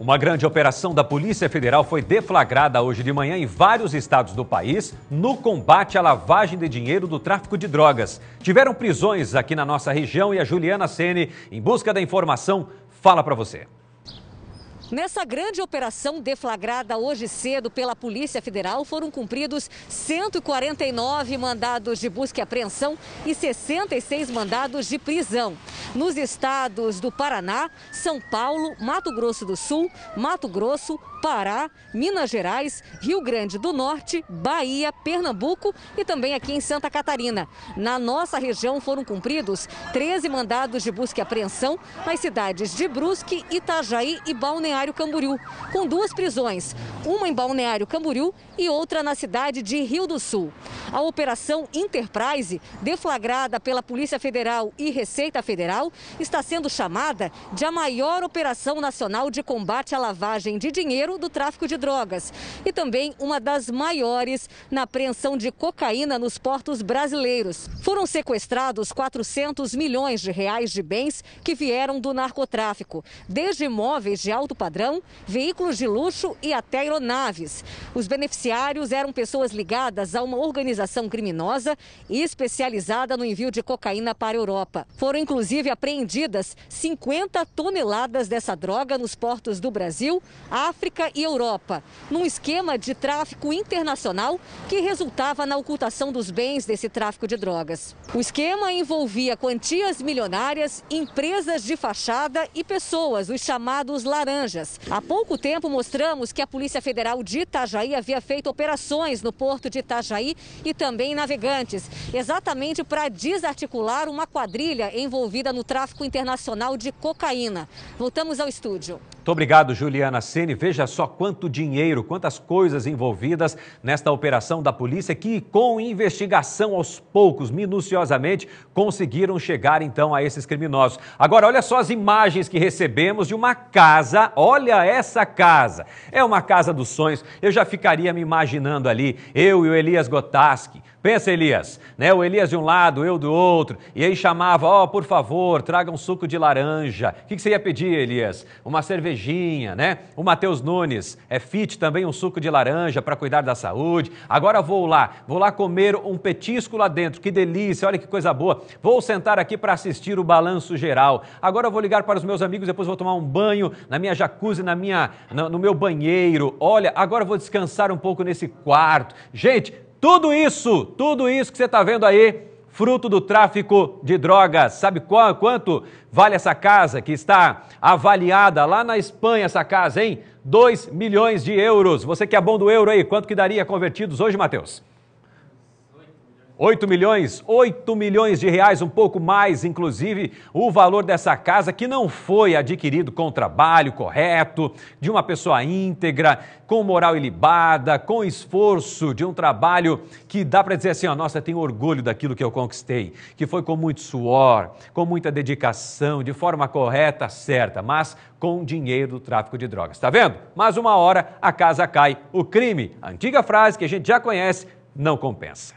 Uma grande operação da Polícia Federal foi deflagrada hoje de manhã em vários estados do país no combate à lavagem de dinheiro do tráfico de drogas. Tiveram prisões aqui na nossa região e a Juliana Sene, em busca da informação, fala para você. Nessa grande operação deflagrada hoje cedo pela Polícia Federal, foram cumpridos 149 mandados de busca e apreensão e 66 mandados de prisão. Nos estados do Paraná, São Paulo, Mato Grosso do Sul, Mato Grosso, Pará, Minas Gerais, Rio Grande do Norte, Bahia, Pernambuco e também aqui em Santa Catarina. Na nossa região foram cumpridos 13 mandados de busca e apreensão nas cidades de Brusque, Itajaí e Balneário Camboriú, com duas prisões, uma em Balneário Camboriú e outra na cidade de Rio do Sul. A Operação Enterprise, deflagrada pela Polícia Federal e Receita Federal, está sendo chamada de a maior operação nacional de combate à lavagem de dinheiro do tráfico de drogas e também uma das maiores na apreensão de cocaína nos portos brasileiros. Foram sequestrados 400 milhões de reais de bens que vieram do narcotráfico, desde imóveis de alto padrão, veículos de luxo e até aeronaves. Os beneficiários eram pessoas ligadas a uma organização criminosa e especializada no envio de cocaína para a Europa. Foram inclusive apreendidas 50 toneladas dessa droga nos portos do Brasil, África e Europa, num esquema de tráfico internacional que resultava na ocultação dos bens desse tráfico de drogas. O esquema envolvia quantias milionárias, empresas de fachada e pessoas, os chamados laranjas. Há pouco tempo mostramos que a Polícia Federal de Itajaí havia feito operações no porto de Itajaí e também navegantes, exatamente para desarticular uma quadrilha envolvida no tráfico internacional de cocaína. Voltamos ao estúdio. Muito obrigado, Juliana Sene. Veja só quanto dinheiro, quantas coisas envolvidas nesta operação da polícia que, com investigação aos poucos, minuciosamente, conseguiram chegar então a esses criminosos. Agora, olha só as imagens que recebemos de uma casa. Olha essa casa. É uma casa dos sonhos. Eu já ficaria me imaginando ali, eu e o Elias Gotaski Pensa, Elias, né? O Elias de um lado, eu do outro, e aí chamava, ó, oh, por favor, traga um suco de laranja. O que, que, você ia pedir, Elias? Uma cervejinha, né? O Matheus Nunes, é fit também um suco de laranja para cuidar da saúde. Agora vou lá, vou lá comer um petisco lá dentro, que delícia, olha que coisa boa. Vou sentar aqui para assistir o balanço geral. Agora vou ligar para os meus amigos, depois vou tomar um banho na minha jacuzzi, na minha, no, no meu banheiro. Olha, agora vou descansar um pouco nesse quarto. Gente, tudo isso, tudo isso que você está vendo aí, fruto do tráfico de drogas. Sabe qual, quanto vale essa casa que está avaliada lá na Espanha, essa casa, hein? 2 milhões de euros. Você que é bom do euro aí, quanto que daria convertidos hoje, Matheus? 8 milhões, 8 milhões de reais, um pouco mais, inclusive, o valor dessa casa que não foi adquirido com trabalho correto, de uma pessoa íntegra, com moral ilibada, com esforço de um trabalho que dá para dizer assim, ó, nossa, tenho orgulho daquilo que eu conquistei, que foi com muito suor, com muita dedicação, de forma correta, certa, mas com dinheiro do tráfico de drogas. Tá vendo? Mas uma hora a casa cai, o crime, a antiga frase que a gente já conhece, não compensa.